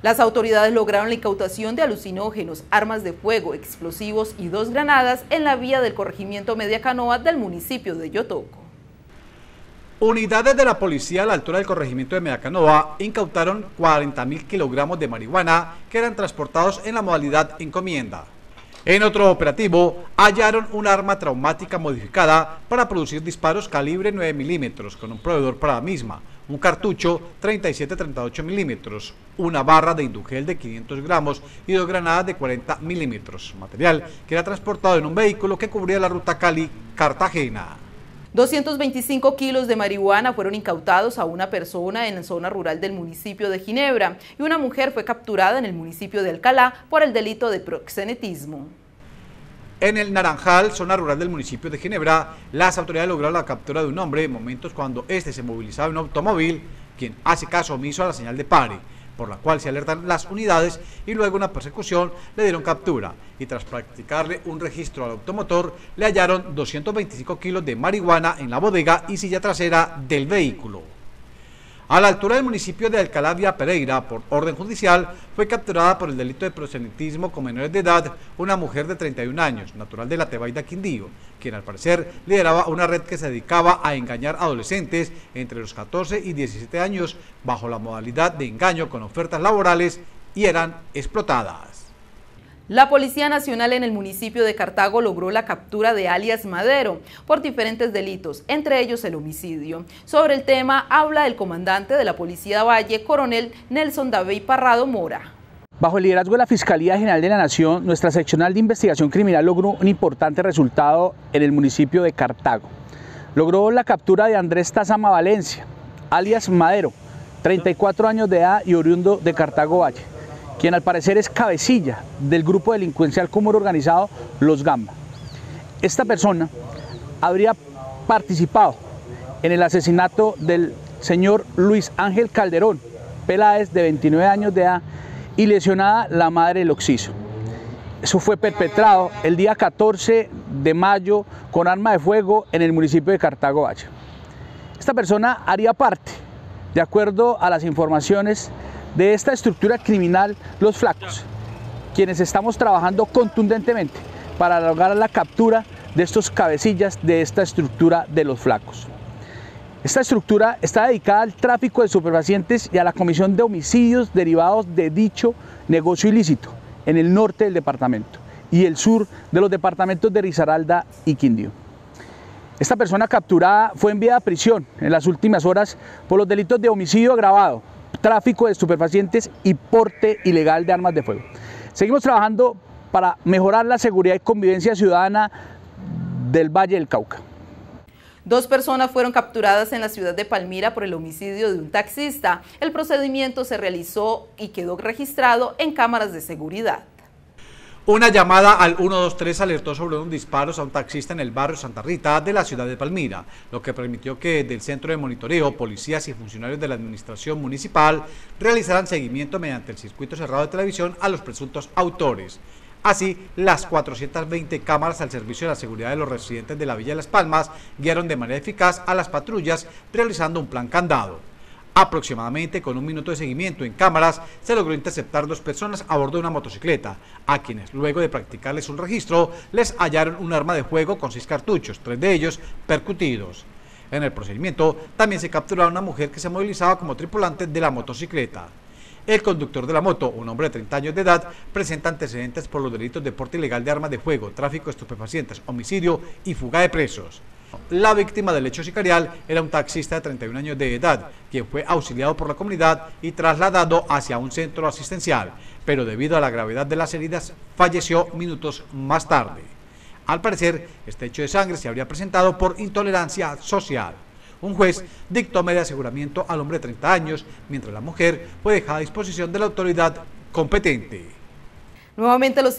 Las autoridades lograron la incautación de alucinógenos, armas de fuego, explosivos y dos granadas en la vía del corregimiento Media Canoa del municipio de Yotoco. Unidades de la policía a la altura del corregimiento de Medacanoa incautaron 40 mil kilogramos de marihuana que eran transportados en la modalidad encomienda. En otro operativo, hallaron un arma traumática modificada para producir disparos calibre 9 milímetros con un proveedor para la misma, un cartucho 37-38 milímetros, una barra de indugel de 500 gramos y dos granadas de 40 milímetros, material que era transportado en un vehículo que cubría la ruta Cali-Cartagena. 225 kilos de marihuana fueron incautados a una persona en la zona rural del municipio de Ginebra y una mujer fue capturada en el municipio de Alcalá por el delito de proxenetismo. En el Naranjal, zona rural del municipio de Ginebra, las autoridades lograron la captura de un hombre en momentos cuando este se movilizaba en un automóvil, quien hace caso omiso a la señal de pare por la cual se alertan las unidades y luego una persecución le dieron captura y tras practicarle un registro al automotor le hallaron 225 kilos de marihuana en la bodega y silla trasera del vehículo. A la altura del municipio de Alcalá Pereira, por orden judicial, fue capturada por el delito de proselitismo con menores de edad una mujer de 31 años, natural de la Tebaida Quindío, quien al parecer lideraba una red que se dedicaba a engañar adolescentes entre los 14 y 17 años bajo la modalidad de engaño con ofertas laborales y eran explotadas. La Policía Nacional en el municipio de Cartago logró la captura de alias Madero por diferentes delitos, entre ellos el homicidio. Sobre el tema habla el comandante de la Policía Valle, coronel Nelson David Parrado Mora. Bajo el liderazgo de la Fiscalía General de la Nación, nuestra seccional de investigación criminal logró un importante resultado en el municipio de Cartago. Logró la captura de Andrés Tazama Valencia, alias Madero, 34 años de edad y oriundo de Cartago Valle quien al parecer es cabecilla del grupo delincuencial común organizado Los Gamba. Esta persona habría participado en el asesinato del señor Luis Ángel Calderón, Peláez, de 29 años de edad, y lesionada la madre del Oxiso. Eso fue perpetrado el día 14 de mayo con arma de fuego en el municipio de Cartago Valle. Esta persona haría parte, de acuerdo a las informaciones de esta estructura criminal Los Flacos, quienes estamos trabajando contundentemente para lograr la captura de estos cabecillas de esta estructura de Los Flacos. Esta estructura está dedicada al tráfico de superpacientes y a la comisión de homicidios derivados de dicho negocio ilícito en el norte del departamento y el sur de los departamentos de Risaralda y Quindío. Esta persona capturada fue enviada a prisión en las últimas horas por los delitos de homicidio agravado, tráfico de estupefacientes y porte ilegal de armas de fuego. Seguimos trabajando para mejorar la seguridad y convivencia ciudadana del Valle del Cauca. Dos personas fueron capturadas en la ciudad de Palmira por el homicidio de un taxista. El procedimiento se realizó y quedó registrado en cámaras de seguridad. Una llamada al 123 alertó sobre unos disparos a un taxista en el barrio Santa Rita de la ciudad de Palmira, lo que permitió que del centro de monitoreo, policías y funcionarios de la administración municipal realizaran seguimiento mediante el circuito cerrado de televisión a los presuntos autores. Así, las 420 cámaras al servicio de la seguridad de los residentes de la Villa de Las Palmas guiaron de manera eficaz a las patrullas realizando un plan candado. Aproximadamente con un minuto de seguimiento en cámaras se logró interceptar dos personas a bordo de una motocicleta, a quienes luego de practicarles un registro les hallaron un arma de fuego con seis cartuchos, tres de ellos percutidos. En el procedimiento también se capturó a una mujer que se movilizaba como tripulante de la motocicleta. El conductor de la moto, un hombre de 30 años de edad, presenta antecedentes por los delitos de porte ilegal de armas de fuego, tráfico de estupefacientes, homicidio y fuga de presos. La víctima del hecho sicarial era un taxista de 31 años de edad, quien fue auxiliado por la comunidad y trasladado hacia un centro asistencial, pero debido a la gravedad de las heridas falleció minutos más tarde. Al parecer, este hecho de sangre se habría presentado por intolerancia social. Un juez dictó medio aseguramiento al hombre de 30 años, mientras la mujer fue dejada a disposición de la autoridad competente. Nuevamente los